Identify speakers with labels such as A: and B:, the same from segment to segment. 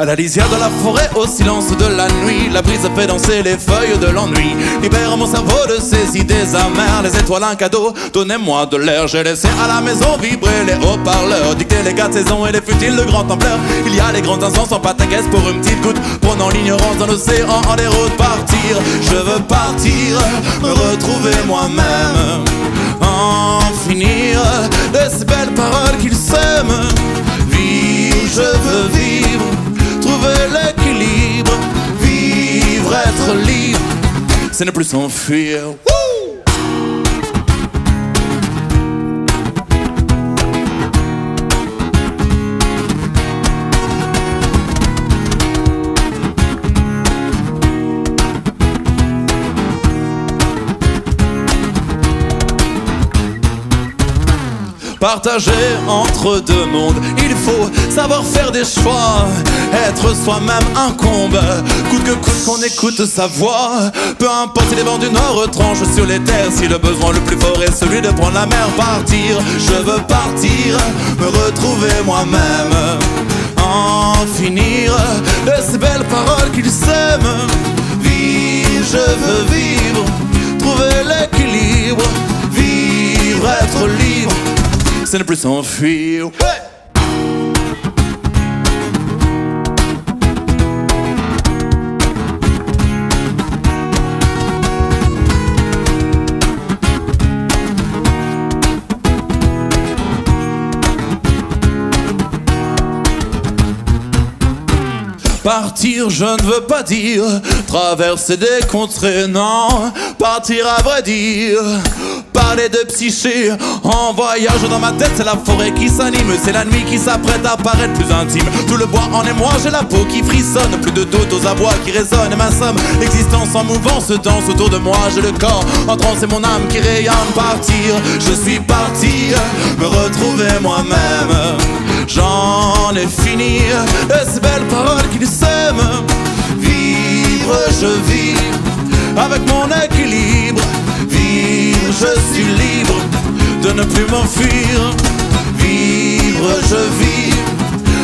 A: À la lisière de la forêt, au silence de la nuit, la brise fait danser les feuilles de l'ennui. Libère mon cerveau de ces idées amères, les étoiles un cadeau, donnez-moi de l'air. J'ai laissé à la maison vibrer les haut-parleurs, dicter les quatre saisons et les futiles de grand ampleur. Il y a les grands instants sans pataquès pour une petite goutte, prenant l'ignorance dans l'océan en des routes partir. Je veux partir, me retrouver moi-même, en finir de ces belles paroles qu'ils sèment. C'est ne plus s'enfuir. Partager entre deux mondes, il faut savoir faire des choix. Être soi-même incombe, coûte que coûte qu'on écoute sa voix. Peu importe si les vents du nord retranchent sur les terres, si le besoin le plus fort est celui de prendre la mer, partir. Je veux partir, me retrouver moi-même, en finir de ces belles paroles qu'ils s'aiment. Vivre, je veux vivre, c'est ne plus s'enfuir. Ouais Partir, je ne veux pas dire traverser des contrées, non. Partir à vrai dire, parler de psyché en voyage dans ma tête. C'est la forêt qui s'anime, c'est la nuit qui s'apprête à paraître plus intime. Tout le bois en émoi, j'ai la peau qui frissonne, plus de doute aux abois qui résonnent. Ma somme, existence en mouvance danse autour de moi. J'ai le corps en transe, c'est mon âme qui rayonne. Partir, je suis parti, me retrouver moi-même. Je vis avec mon équilibre. Vivre, je suis libre de ne plus m'enfuir. Vivre, je vis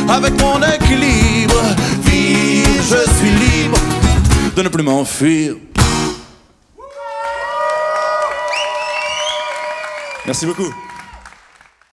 A: avec mon équilibre. Vivre, je suis libre de ne plus m'enfuir. Merci beaucoup.